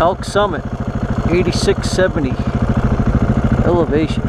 Elk Summit, 8670 elevation.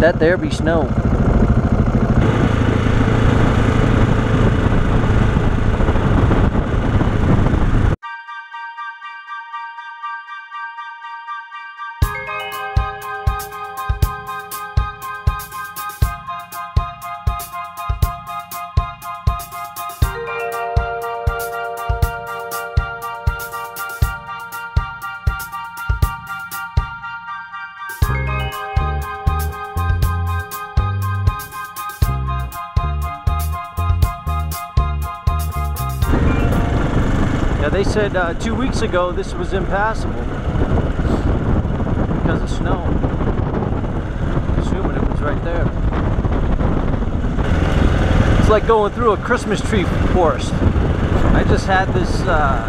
That there be snow. They said uh, two weeks ago this was impassable because of snow. Assuming it was right there. It's like going through a Christmas tree forest. I just had this, uh,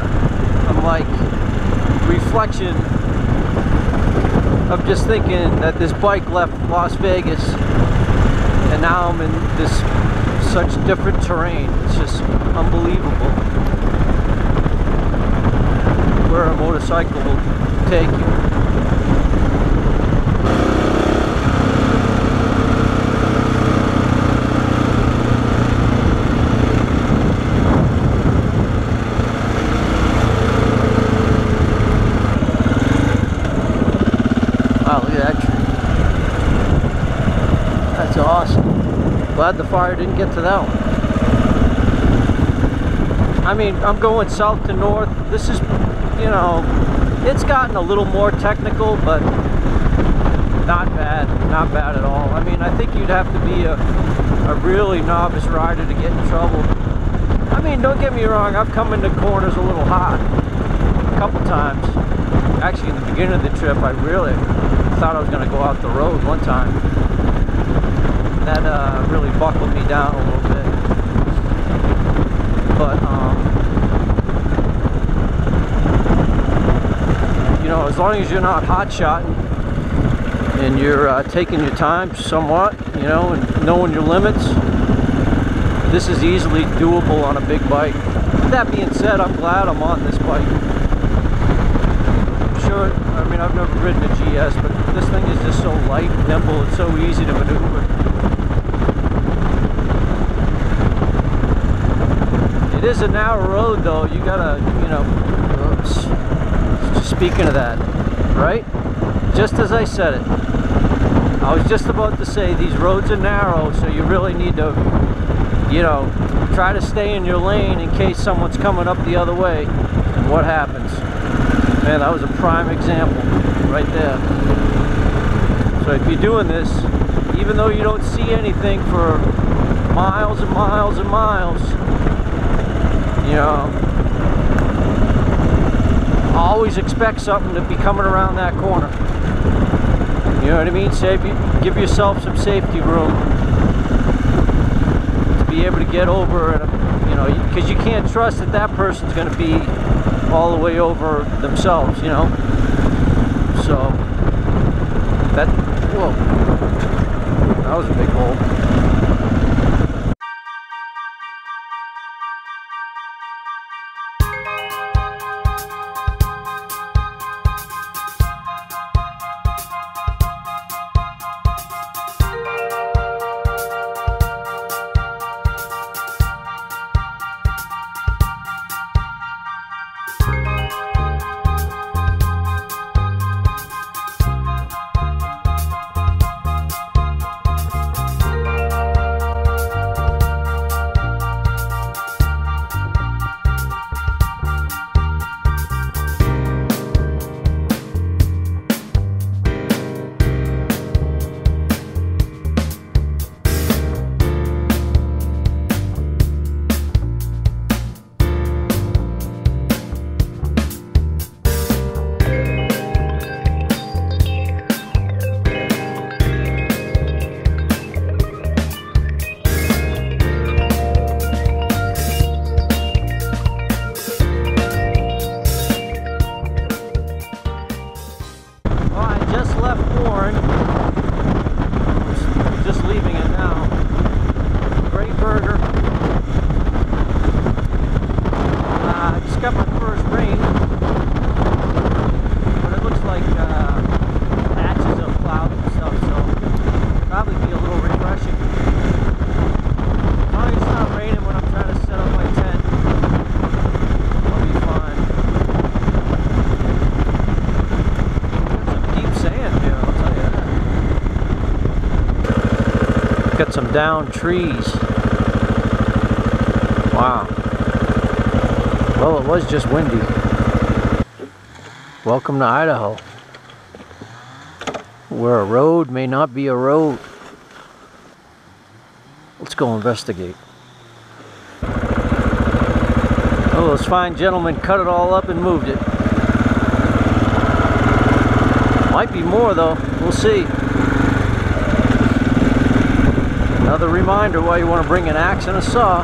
I'm like, reflection of just thinking that this bike left Las Vegas and now I'm in this such different terrain. It's just unbelievable where a motorcycle will take you. Wow, look at that. That's awesome. Glad the fire didn't get to that one. I mean, I'm going south to north. This is, you know, it's gotten a little more technical, but not bad. Not bad at all. I mean, I think you'd have to be a, a really novice rider to get in trouble. I mean, don't get me wrong, I've come into corners a little hot a couple times. Actually, in the beginning of the trip, I really thought I was going to go off the road one time. That uh, really buckled me down a little bit. But, um, you know, as long as you're not hot shotting and you're uh, taking your time somewhat, you know, and knowing your limits, this is easily doable on a big bike. That being said, I'm glad I'm on this bike. I'm sure, I mean, I've never ridden a GS, but this thing is just so light, nimble, it's so easy to maneuver. It is a narrow road though, you gotta, you know, oops. Speaking of that, right? Just as I said it. I was just about to say these roads are narrow, so you really need to, you know, try to stay in your lane in case someone's coming up the other way. And what happens? Man, that was a prime example right there. So if you're doing this, even though you don't see anything for miles and miles and miles, you know, always expect something to be coming around that corner. You know what I mean? Save, give yourself some safety room to be able to get over, and you know, because you can't trust that that person's going to be all the way over themselves. You know, so that whoa, that was a big hole. Got some down trees. Wow. Well, it was just windy. Welcome to Idaho, where a road may not be a road. Let's go investigate. Oh, those fine gentlemen cut it all up and moved it. Might be more though, we'll see. Another reminder why you want to bring an axe and a saw.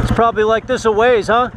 It's probably like this a ways, huh?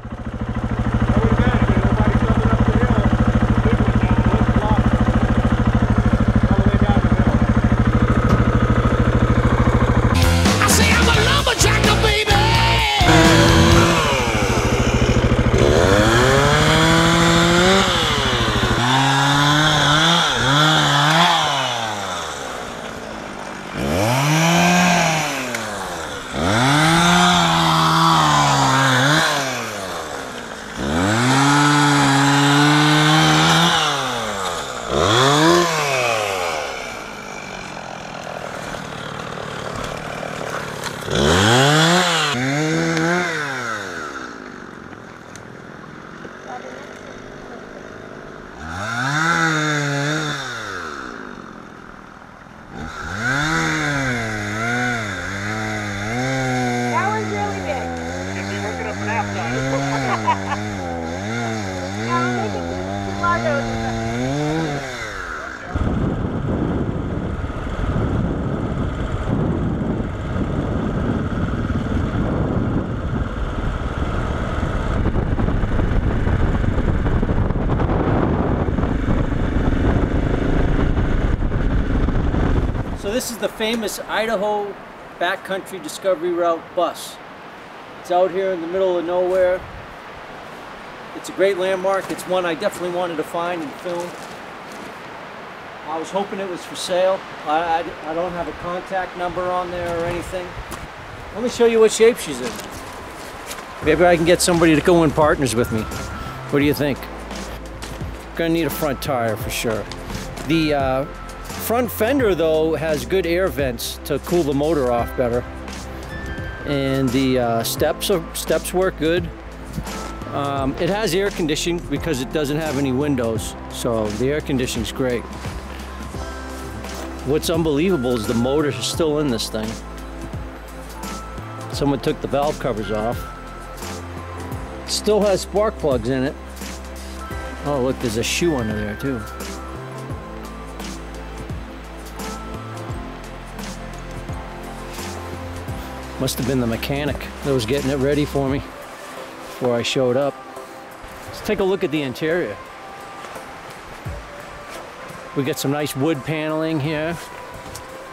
Is the famous Idaho Backcountry Discovery Route bus. It's out here in the middle of nowhere. It's a great landmark. It's one I definitely wanted to find and film. I was hoping it was for sale. I, I, I don't have a contact number on there or anything. Let me show you what shape she's in. Maybe I can get somebody to go in partners with me. What do you think? Gonna need a front tire for sure. The uh, front fender though has good air vents to cool the motor off better. And the uh, steps are, steps work good. Um, it has air conditioning because it doesn't have any windows, so the air conditioning's great. What's unbelievable is the motor is still in this thing. Someone took the valve covers off. Still has spark plugs in it. Oh look, there's a shoe under there too. Must have been the mechanic that was getting it ready for me before I showed up. Let's take a look at the interior. We got some nice wood paneling here.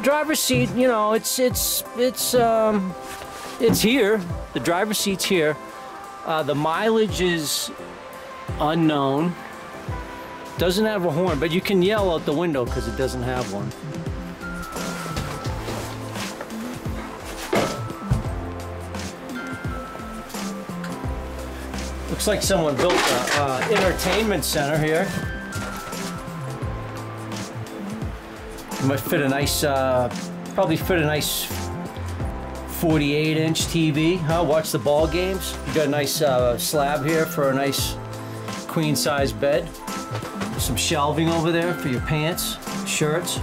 Driver's seat, you know, it's it's it's um it's here. The driver's seat's here. Uh, the mileage is unknown. Doesn't have a horn, but you can yell out the window because it doesn't have one. Looks like someone built an entertainment center here. Might fit a nice, uh, probably fit a nice 48 inch TV. Huh? Watch the ball games. You got a nice uh, slab here for a nice queen size bed. Some shelving over there for your pants, shirts.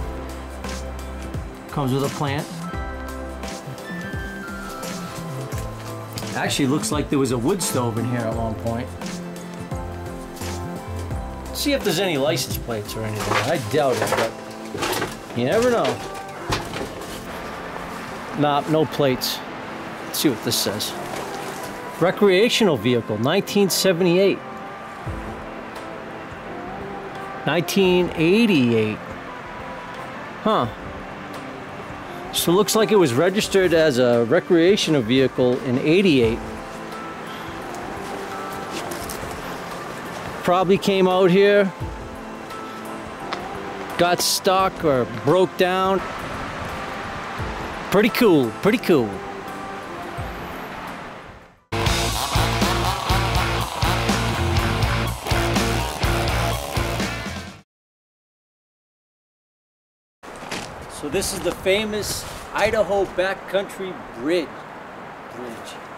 Comes with a plant. Actually, looks like there was a wood stove in here at one point. See if there's any license plates or anything. I doubt it, but you never know. Nah, no plates. Let's see what this says. Recreational vehicle, 1978. 1988. Huh. So it looks like it was registered as a recreational vehicle in 88. Probably came out here, got stuck or broke down. Pretty cool, pretty cool. This is the famous Idaho Backcountry Bridge. Bridge.